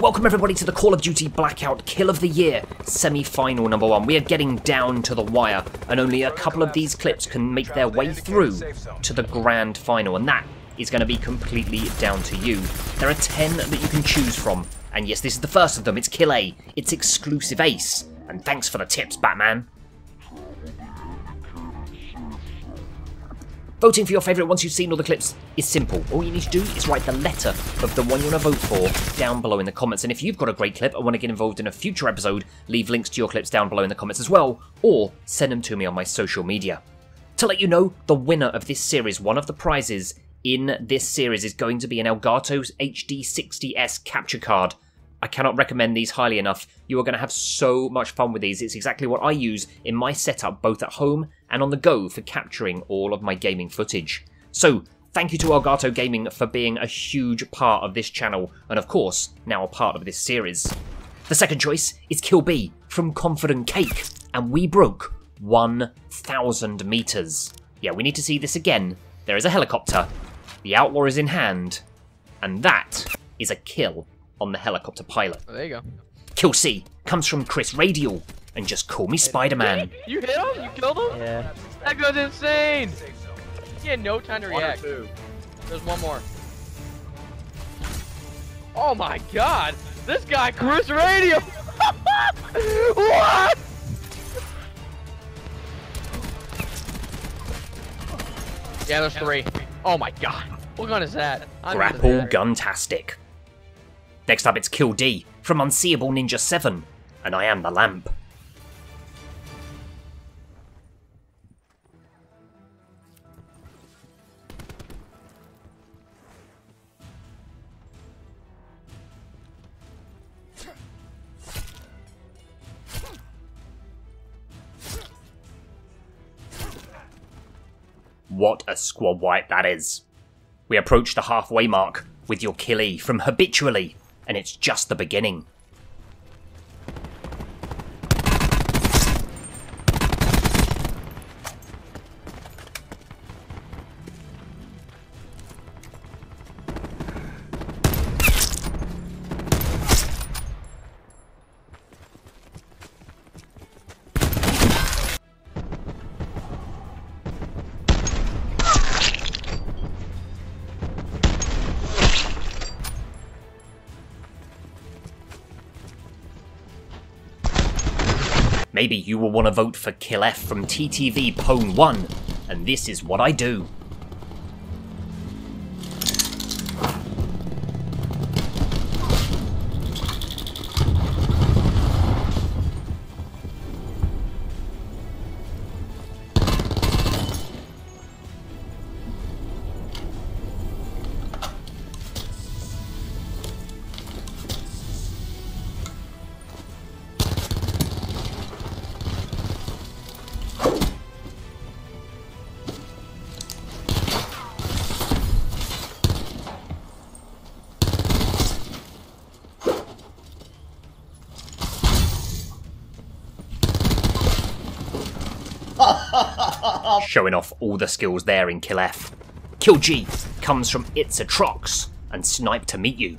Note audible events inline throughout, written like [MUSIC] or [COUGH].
Welcome everybody to the Call of Duty Blackout Kill of the Year semi-final number one. We are getting down to the wire, and only a couple of these clips can make their way through to the grand final, and that is going to be completely down to you. There are 10 that you can choose from, and yes, this is the first of them. It's Kill A. It's exclusive ace. And thanks for the tips, Batman. Voting for your favourite once you've seen all the clips is simple. All you need to do is write the letter of the one you want to vote for down below in the comments. And if you've got a great clip and want to get involved in a future episode, leave links to your clips down below in the comments as well, or send them to me on my social media. To let you know, the winner of this series, one of the prizes in this series is going to be an Elgato HD60S capture card. I cannot recommend these highly enough. You are going to have so much fun with these. It's exactly what I use in my setup, both at home and on the go, for capturing all of my gaming footage. So, thank you to Elgato Gaming for being a huge part of this channel, and of course, now a part of this series. The second choice is Kill B from Confident Cake, and we broke 1,000 meters. Yeah, we need to see this again. There is a helicopter, the Outlaw is in hand, and that is a kill on the helicopter pilot. Oh, there you go. Kill C comes from Chris Radial, and just call me Spider-Man. [LAUGHS] You hit him? You killed him? Yeah. That goes insane! He had no time to react. There's one more. Oh my god! This guy, Chris Radio! [LAUGHS] what? Yeah, there's three. Oh my god. What gun is that? I'm Grapple that. Guntastic. Next up, it's Kill D from Unseeable Ninja 7, and I am the lamp. What a squad wipe that is. We approach the halfway mark with your killie from Habitually, and it's just the beginning. Maybe you will want to vote for Kill F from TTV Pwn 1, and this is what I do. Showing off all the skills there in Kill F. Kill G comes from It's a Trox and Snipe to meet you.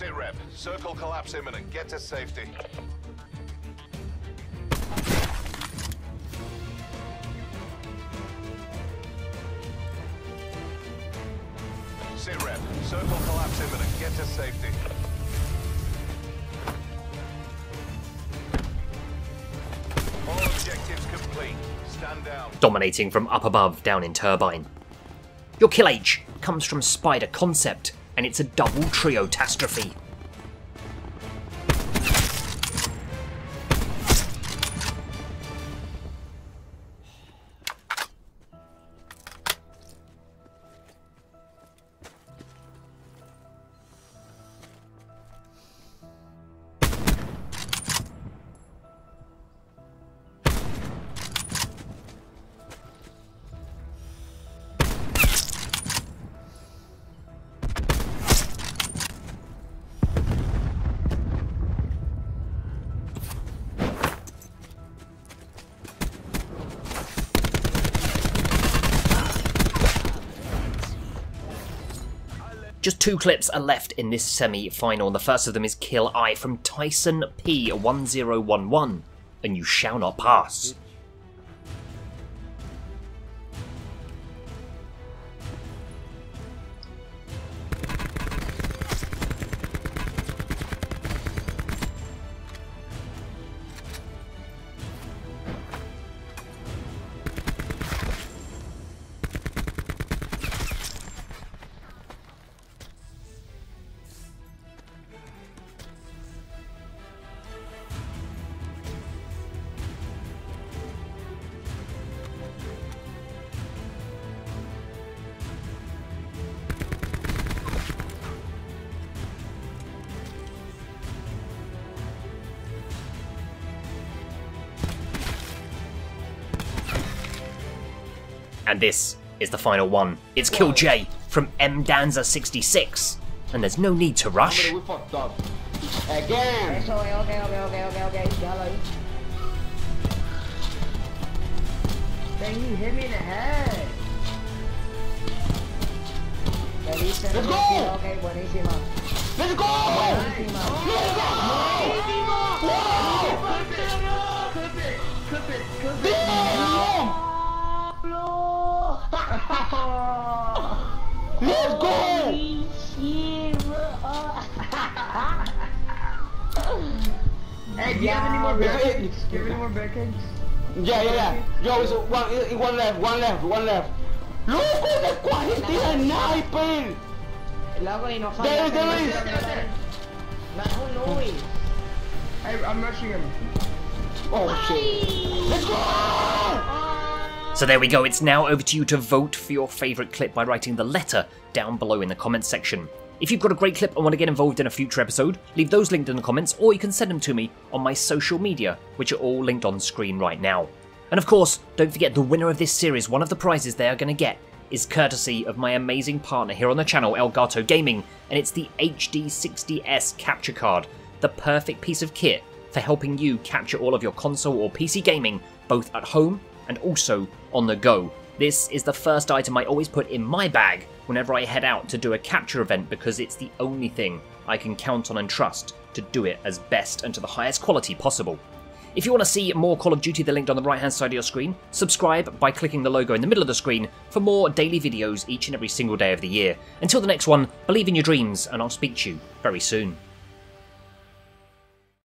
Sit rep. Circle collapse imminent. Get to safety. Sit rep. Circle collapse imminent. Get to safety. All objectives complete. Stand down. Dominating from up above, down in turbine. Your kill comes from Spider Concept, and it's a double trio Just two clips are left in this semi-final, and the first of them is Kill I from Tyson P1011, and you shall not pass. And this is the final one. It's Kill J from M Danza 66, and there's no need to rush. We fucked up. Again. Eso, ok, ok, ok, ok, ok, ya lo you hit me in the head. Le diste, Let's no, go! Ok, buenísima. Let's go! Buenísima. Let's go! Clip it, clip it, clip it. Damn! Let's go! Holy [LAUGHS] shit, bro. [LAUGHS] Hey, do you have any more bear cakes? Do you have any more bear cakes? Yeah, yeah, yeah. Yo, it's one, one left, one left, one left. Loco, de 40 sniper! Loco, y no There falla. is, there is. That's who Louis. Hey, I'm rushing him. Oh shit. Let's go! Ah. So there we go, it's now over to you to vote for your favourite clip by writing the letter down below in the comments section. If you've got a great clip and want to get involved in a future episode, leave those linked in the comments or you can send them to me on my social media, which are all linked on screen right now. And of course, don't forget the winner of this series, one of the prizes they are going to get is courtesy of my amazing partner here on the channel, Elgato Gaming, and it's the HD60S capture card, the perfect piece of kit for helping you capture all of your console or PC gaming, both at home and also on the go. This is the first item I always put in my bag whenever I head out to do a capture event because it's the only thing I can count on and trust to do it as best and to the highest quality possible. If you want to see more Call of Duty, they're linked on the right hand side of your screen. Subscribe by clicking the logo in the middle of the screen for more daily videos each and every single day of the year. Until the next one, believe in your dreams, and I'll speak to you very soon.